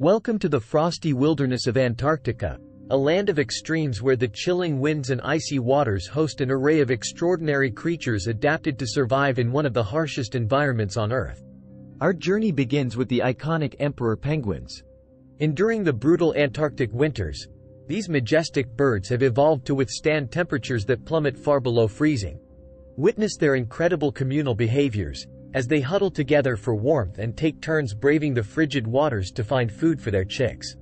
Welcome to the frosty wilderness of Antarctica, a land of extremes where the chilling winds and icy waters host an array of extraordinary creatures adapted to survive in one of the harshest environments on Earth. Our journey begins with the iconic emperor penguins. Enduring the brutal Antarctic winters, these majestic birds have evolved to withstand temperatures that plummet far below freezing. Witness their incredible communal behaviors, as they huddle together for warmth and take turns braving the frigid waters to find food for their chicks.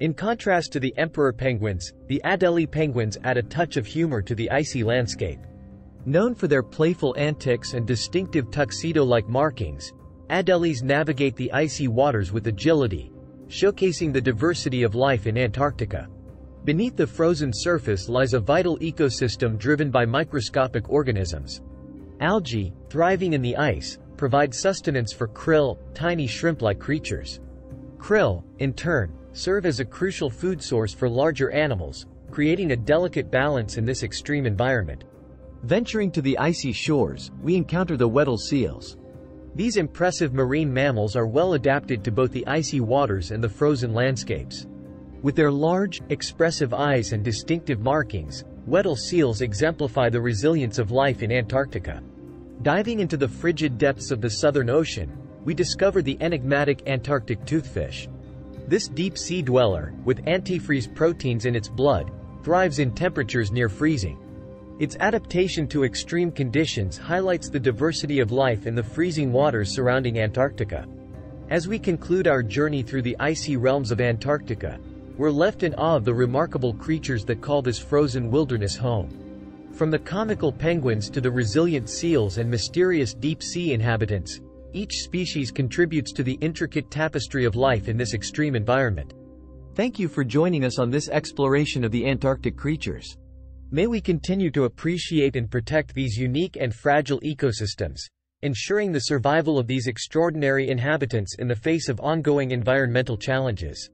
In contrast to the emperor penguins, the Adelie penguins add a touch of humor to the icy landscape. Known for their playful antics and distinctive tuxedo-like markings, Adelies navigate the icy waters with agility, showcasing the diversity of life in Antarctica. Beneath the frozen surface lies a vital ecosystem driven by microscopic organisms. Algae, thriving in the ice, provide sustenance for krill, tiny shrimp-like creatures. Krill, in turn, serve as a crucial food source for larger animals, creating a delicate balance in this extreme environment. Venturing to the icy shores, we encounter the Weddell seals. These impressive marine mammals are well adapted to both the icy waters and the frozen landscapes. With their large, expressive eyes and distinctive markings, Weddell seals exemplify the resilience of life in Antarctica. Diving into the frigid depths of the Southern Ocean, we discover the enigmatic Antarctic toothfish. This deep-sea dweller, with antifreeze proteins in its blood, thrives in temperatures near freezing. Its adaptation to extreme conditions highlights the diversity of life in the freezing waters surrounding Antarctica. As we conclude our journey through the icy realms of Antarctica, we're left in awe of the remarkable creatures that call this frozen wilderness home. From the comical penguins to the resilient seals and mysterious deep-sea inhabitants, each species contributes to the intricate tapestry of life in this extreme environment. Thank you for joining us on this exploration of the Antarctic creatures. May we continue to appreciate and protect these unique and fragile ecosystems, ensuring the survival of these extraordinary inhabitants in the face of ongoing environmental challenges.